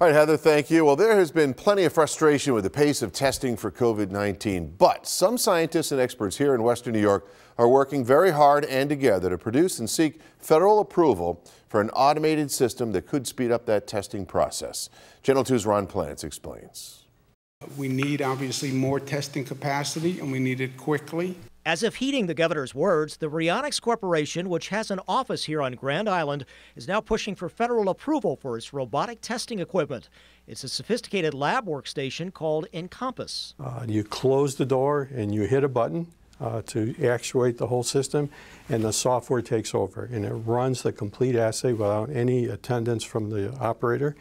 All right, Heather, thank you. Well, there has been plenty of frustration with the pace of testing for COVID 19, but some scientists and experts here in Western New York are working very hard and together to produce and seek federal approval for an automated system that could speed up that testing process. Channel 2's Ron Plants explains. We need obviously more testing capacity and we need it quickly. As if heeding the governor's words, the Rheonix Corporation, which has an office here on Grand Island, is now pushing for federal approval for its robotic testing equipment. It's a sophisticated lab workstation called Encompass. Uh, you close the door and you hit a button uh, to actuate the whole system, and the software takes over and it runs the complete assay without any attendance from the operator.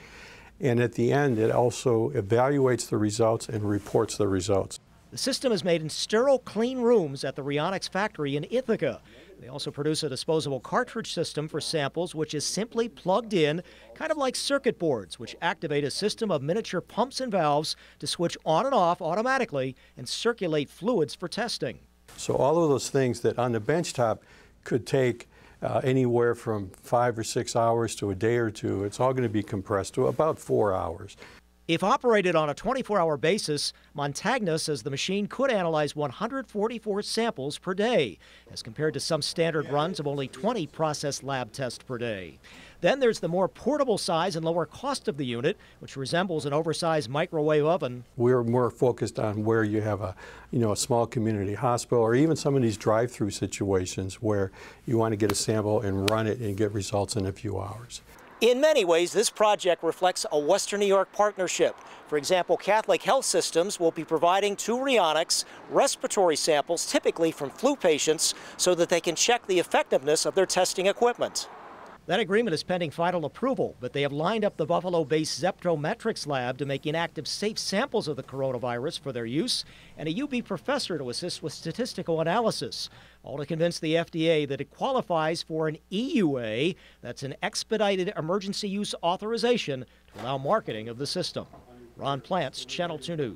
And at the end, it also evaluates the results and reports the results. The system is made in sterile, clean rooms at the Rheonix factory in Ithaca. They also produce a disposable cartridge system for samples, which is simply plugged in, kind of like circuit boards, which activate a system of miniature pumps and valves to switch on and off automatically and circulate fluids for testing. So all of those things that on the benchtop could take uh, anywhere from five or six hours to a day or two, it's all going to be compressed to about four hours. If operated on a 24 hour basis, Montagna says the machine could analyze 144 samples per day, as compared to some standard runs of only 20 process lab tests per day. Then there's the more portable size and lower cost of the unit, which resembles an oversized microwave oven. We're more focused on where you have a, you know, a small community hospital or even some of these drive-through situations where you want to get a sample and run it and get results in a few hours. In many ways, this project reflects a Western New York partnership. For example, Catholic Health Systems will be providing to Rheonix respiratory samples, typically from flu patients, so that they can check the effectiveness of their testing equipment. That agreement is pending final approval, but they have lined up the Buffalo based ZeptoMetrix lab to make inactive safe samples of the coronavirus for their use and a UB professor to assist with statistical analysis, all to convince the FDA that it qualifies for an EUA, that's an expedited emergency use authorization to allow marketing of the system. Ron Plants, Channel 2 News.